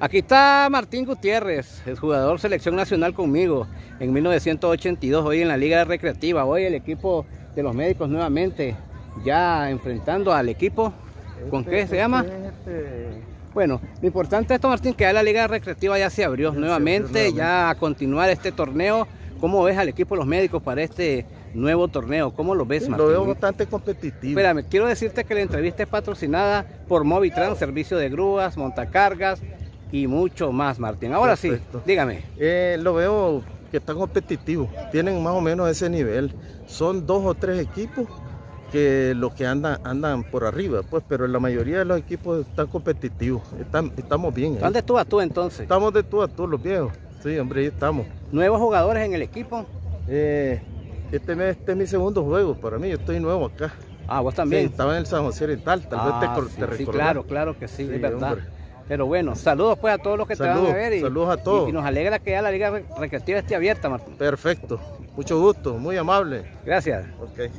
Aquí está Martín Gutiérrez, el jugador selección nacional conmigo en 1982, hoy en la Liga Recreativa. Hoy el equipo de los médicos nuevamente ya enfrentando al equipo. ¿Con qué se llama? Bueno, lo importante esto, Martín, que ya la Liga Recreativa ya se abrió nuevamente, ya a continuar este torneo. ¿Cómo ves al equipo de los médicos para este nuevo torneo? ¿Cómo lo ves, Martín? Lo veo bastante competitivo. Espérame, quiero decirte que la entrevista es patrocinada por Movitrans, servicio de grúas, montacargas, y mucho más, Martín. Ahora sí, dígame. Eh, lo veo que está competitivo, tienen más o menos ese nivel. Son dos o tres equipos que los que andan andan por arriba, pues, pero la mayoría de los equipos están competitivos, están, estamos bien. ¿Están de tú a tú entonces? Estamos de tú a tú los viejos, sí, hombre, ahí estamos. ¿Nuevos jugadores en el equipo? Eh, este, este, es mi segundo juego para mí, yo estoy nuevo acá. Ah, vos también. Sí, estaba en el San José Oriental, tal vez te, ah, te sí, claro, claro que sí, es verdad. Pero bueno, saludos pues a todos los que te van a ver. Y, saludos a todos. Y, nos alegra que ya la Liga Recreativa esté abierta, Martín. Perfecto. Mucho gusto, muy amable. Gracias. Okay.